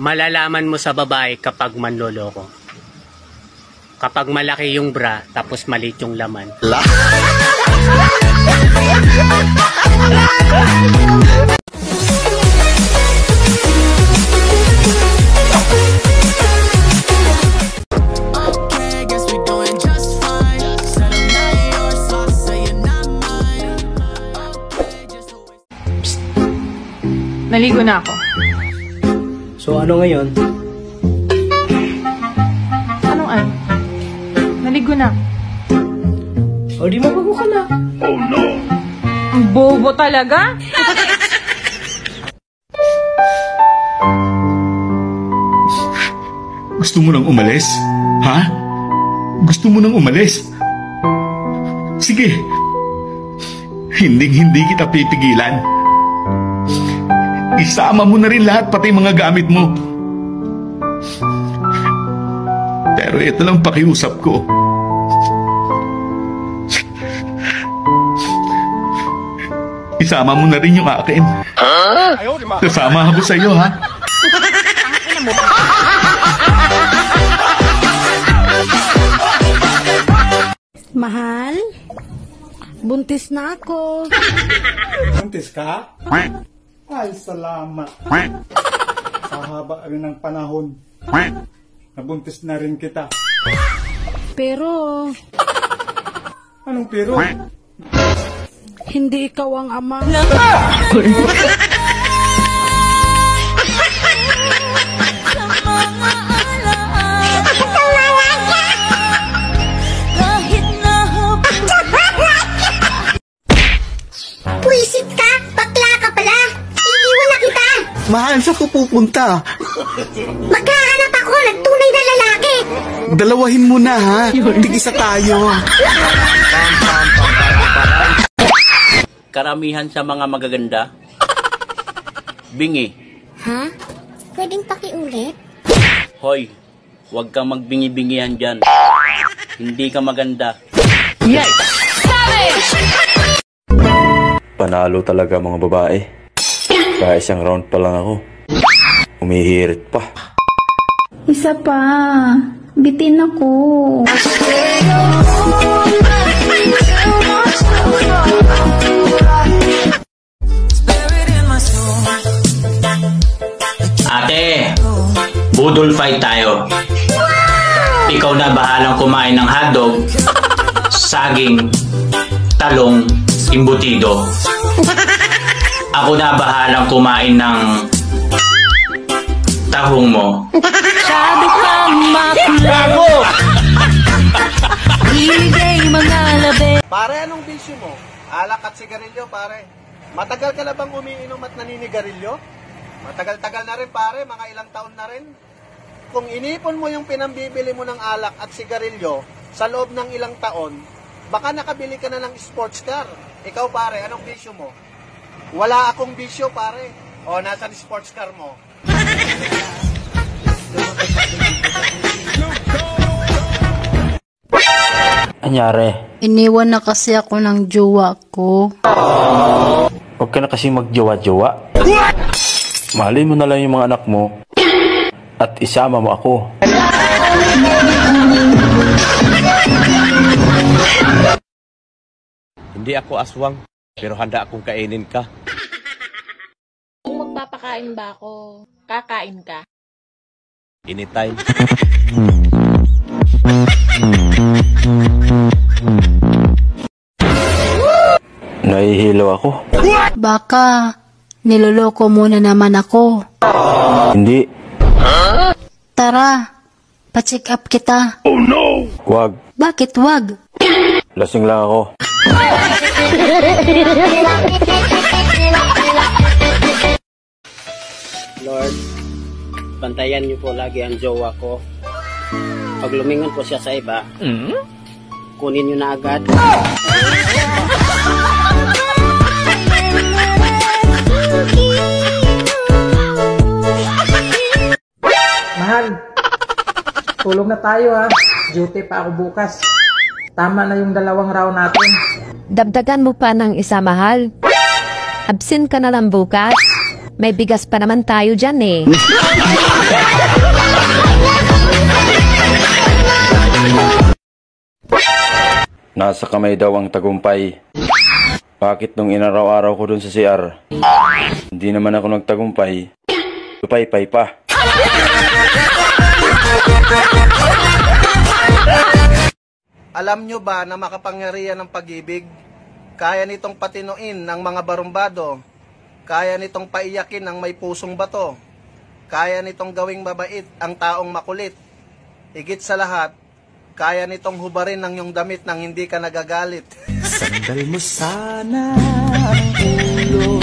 Malalaman mo sa babae kapag manloloko. Kapag malaki yung bra, tapos maliit yung laman. Naligo na ako. So ano ngayon? Anong ano? Naligo na. O di mabago ka na. Ang bobo talaga? Gusto mo nang umalis? Ha? Gusto mo nang umalis? Sige. Hinding-hindi kita pipigilan. Isama mo na rin lahat pati mga gamit mo. Pero ito lang pakiusap ko. Isama mo na rin yung akin. Kasama ako sa iyo, ha? Mahal? Buntis na ako. Buntis ka? Ay, salamat. Sa haba rin ng panahon, nabuntis na rin kita. Pero, Anong pero? hindi ikaw ang ama. Mahal, saan ko pupunta? Magkahanap ako ng tunay na lalaki! Dalawahin mo na ha. Tig-isa tayo. karamihan sa mga magaganda, bingi. Ha? Pwedeng pakiulit? Hoy, huwag kang magbingi-bingihan dyan. Hindi ka maganda. Panalo talaga mga babae. Kaya isang round pa lang ako. Umihirit pa. Isa pa. Bitin ako. Ate, budol fight tayo. Ikaw na bahalang kumain ng hotdog, saging, talong, imbutido. Ako na bahalang kumain ng tahong mo. Sabi ka makulo. Ibigay mga labi. Pare, anong bisyo mo? Alak at sigarilyo, pare. Matagal ka na bang umiinom at naninigarilyo? Matagal-tagal na rin, pare. Mga ilang taon na rin. Kung inipon mo yung pinambibili mo ng alak at sigarilyo sa loob ng ilang taon, baka nakabili ka na ng sports car. Ikaw, pare, anong bisyo mo? Wala akong bisyo, pare. O, nasan sports car mo? Anyari, Iniwan na kasi ako ng jowa ko. huwag ka na kasi magjowa-jowa. Mahalin mo na lang yung mga anak mo at isama mo ako. Hindi ako aswang, pero handa akong kainin ka. Magpapakain ba ako, kakain ka? Anytime. Nahihilo ako. Baka, niloloko muna naman ako. Hindi. Tara, pa-check up kita. Huwag. Bakit wag? Lasing lang ako. bantayan niyo po lagi ang jowa ko. Pag lumingon po siya sa iba, kunin niyo na agad. Mahal, tulong na tayo ha. Duty pa ako bukas. Tama na yung dalawang round natin. Dabdagan mo pa ng isa mahal. Absent ka na lang bukas. May bigas pa naman tayo dyan eh. Nasa kamay daw ang tagumpay. Bakit nung inaraw-araw ko dun sa CR, hindi naman ako nagtagumpay, lupay-pay pa. Alam nyo ba na makapangyarihan ng pag-ibig? Kaya nitong patinuin ng mga barumbado. Kaya nitong paiyakin ng may pusong bato. Kaya nitong gawing mabait ang taong makulit. Higit sa lahat, kaya nitong hubarin ng iyong damit nang hindi ka nagagalit. Sandal mo sana ang ulo